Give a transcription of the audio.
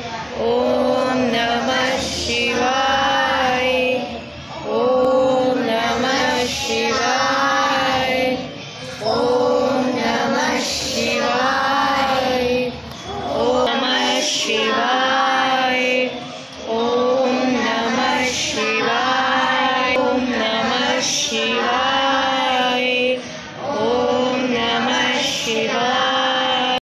ॐ नमः शिवाय ॐ नमः शिवाय ॐ नमः शिवाय ॐ नमः शिवाय ॐ नमः शिवाय ॐ नमः शिवाय ॐ नमः शिवाय